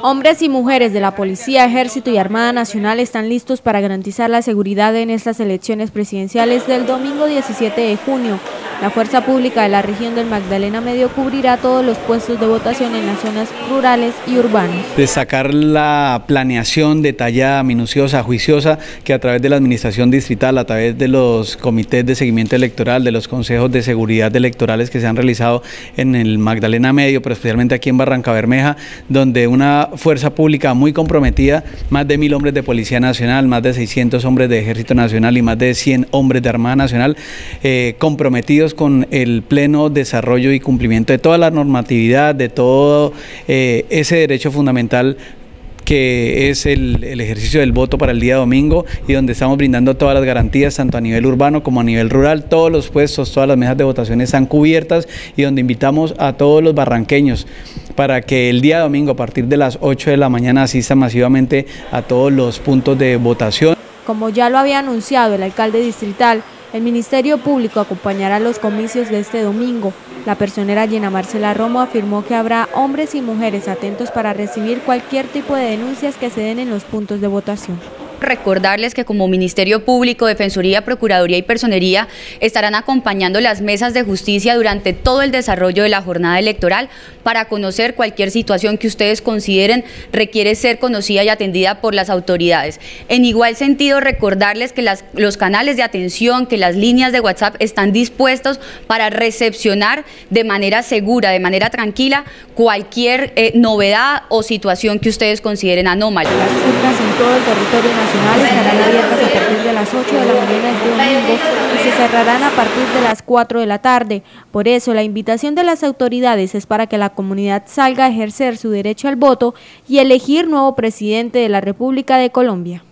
Hombres y mujeres de la Policía, Ejército y Armada Nacional están listos para garantizar la seguridad en estas elecciones presidenciales del domingo 17 de junio. La Fuerza Pública de la región del Magdalena Medio cubrirá todos los puestos de votación en las zonas rurales y urbanas. Destacar la planeación detallada, minuciosa, juiciosa, que a través de la Administración Distrital, a través de los comités de seguimiento electoral, de los consejos de seguridad electorales que se han realizado en el Magdalena Medio, pero especialmente aquí en Barranca Bermeja, donde una fuerza pública muy comprometida, más de mil hombres de Policía Nacional, más de 600 hombres de Ejército Nacional y más de 100 hombres de Armada Nacional, eh, comprometidos con el pleno desarrollo y cumplimiento de toda la normatividad, de todo eh, ese derecho fundamental que es el, ejercicio del voto para el día domingo y donde estamos brindando todas las garantías, tanto a nivel urbano como a nivel rural. Todos los puestos, todas las mesas de votación están cubiertas y donde invitamos a todos los barranqueños para que el día domingo a partir de las 8 de la mañana asistan masivamente a todos los puntos de votación. Como ya lo había anunciado el alcalde distrital, el Ministerio Público acompañará los comicios de este domingo. La personera Llena Marcela Romo afirmó que habrá hombres y mujeres atentos para recibir cualquier tipo de denuncias que se den en los puntos de votación. Recordarles que como Ministerio Público, Defensoría, Procuraduría y Personería estarán acompañando las mesas de justicia durante todo el desarrollo de la jornada electoral para conocer cualquier situación que ustedes consideren requiere ser conocida y atendida por las autoridades. En igual sentido, recordarles que los canales de atención, que las líneas de WhatsApp están dispuestos para recepcionar de manera segura, de manera tranquila, cualquier eh, novedad o situación que ustedes consideren anómala. Las en todo el territorio estarán abiertas a partir de las 8 de la mañana este domingo y se cerrarán a partir de las 4 de la tarde. Por eso, la invitación de las autoridades es para que la comunidad salga a ejercer su derecho al voto y elegir nuevo presidente de la República de Colombia.